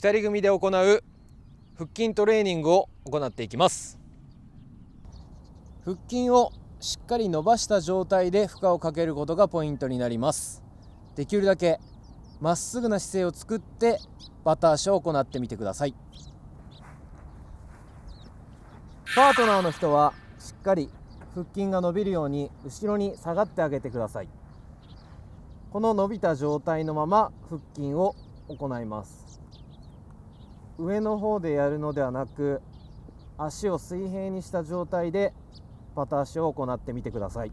2人組で行う腹筋トレーニングを行っていきます。腹筋をしっかり伸ばした状態で負荷をかけることがポイントになります。できるだけまっすぐな姿勢を作ってバタ足を行ってみてください。パートナーの人はしっかり腹筋が伸びるように後ろに下がってあげてください。この伸びた状態のまま腹筋を行います。上の方でやるのではなく足を水平にした状態でバタ足を行ってみてください。